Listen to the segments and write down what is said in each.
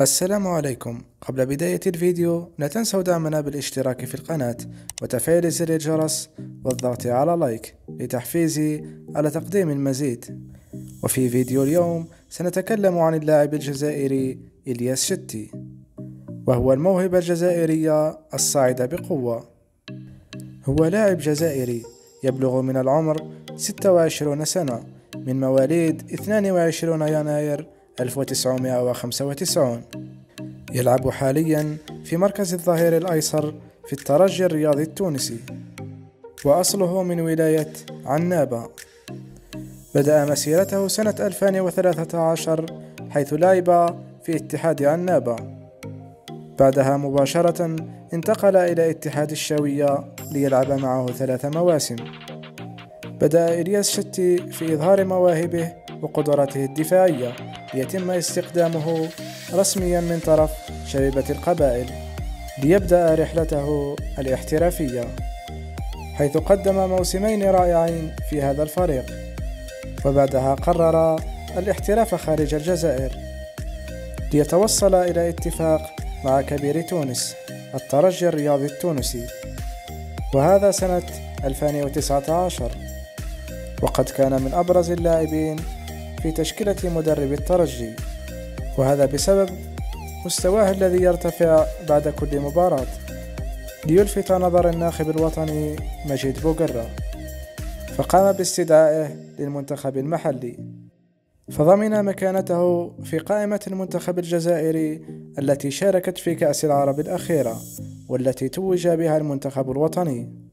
السلام عليكم. قبل بداية الفيديو لا تنسوا دعمنا بالاشتراك في القناة وتفعيل زر الجرس والضغط على لايك لتحفيزي على تقديم المزيد. وفي فيديو اليوم سنتكلم عن اللاعب الجزائري إلياس شتي وهو الموهبة الجزائرية الصاعدة بقوة. هو لاعب جزائري يبلغ من العمر 26 سنة من مواليد 22 يناير 1995 يلعب حاليا في مركز الظهير الأيسر في الترجي الرياضي التونسي وأصله من ولاية عنابة. بدأ مسيرته سنة 2013 حيث لعب في اتحاد عنابة. بعدها مباشرة انتقل إلى اتحاد الشاوية ليلعب معه ثلاث مواسم. بدأ إلياس شتي في إظهار مواهبه وقدراته الدفاعية. ليتم استخدامه رسميا من طرف شبيبة القبائل ليبدأ رحلته الاحترافية حيث قدم موسمين رائعين في هذا الفريق وبعدها قرر الاحتراف خارج الجزائر. ليتوصل إلى اتفاق مع كبير تونس الترجي الرياضي التونسي وهذا سنة 2019 وقد كان من أبرز اللاعبين في تشكيلة مدرب الترجي وهذا بسبب مستواه الذي يرتفع بعد كل مباراة ليلفت نظر الناخب الوطني مجيد بوغرة فقام باستدعائه للمنتخب المحلي فضمن مكانته في قائمة المنتخب الجزائري التي شاركت في كأس العرب الأخيرة والتي توج بها المنتخب الوطني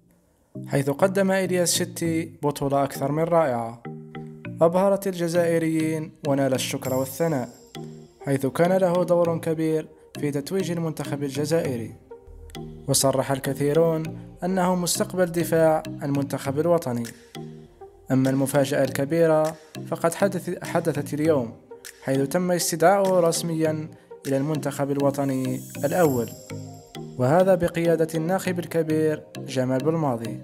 حيث قدم إلياس شتي بطولة أكثر من رائعة. أبهرت الجزائريين ونال الشكر والثناء حيث كان له دور كبير في تتويج المنتخب الجزائري. وصرح الكثيرون أنه مستقبل دفاع المنتخب الوطني. أما المفاجأة الكبيرة فقد حدث حدثت اليوم حيث تم استدعاؤه رسميا إلى المنتخب الوطني الأول. وهذا بقيادة الناخب الكبير جمال بالماضي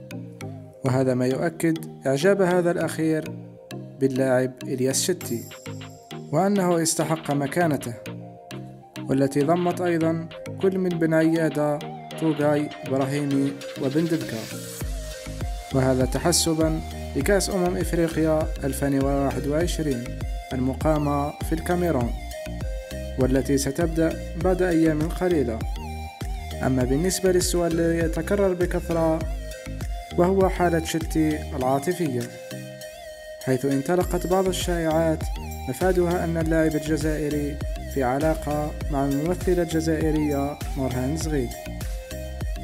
وهذا ما يؤكد إعجاب هذا الأخير باللاعب إلياس شتي وأنه استحق مكانته والتي ضمت أيضا كل من بن عيادة توغاي إبراهيمي وبن وهذا تحسبا لكأس أمم إفريقيا 2021 المقامة في الكاميرون والتي ستبدأ بعد أيام قليلة. أما بالنسبة للسؤال الذي يتكرر بكثرة وهو حالة شتي العاطفية. حيث انطلقت بعض الشائعات مفادها أن اللاعب الجزائري في علاقة مع الممثلة الجزائرية نورهان زغيد.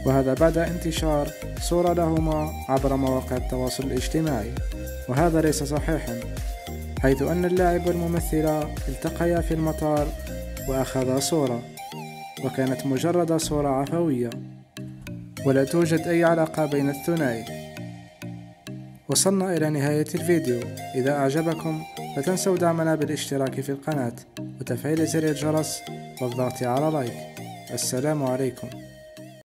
وهذا بعد انتشار صورة لهما عبر مواقع التواصل الاجتماعي. وهذا ليس صحيحا حيث أن اللاعب والممثلة التقيا في المطار وأخذا صورة وكانت مجرد صورة عفوية. ولا توجد أي علاقة بين الثنائي. وصلنا إلى نهاية الفيديو. إذا أعجبكم لا تنسوا دعمنا بالاشتراك في القناة وتفعيل زر الجرس والضغط على لايك. السلام عليكم.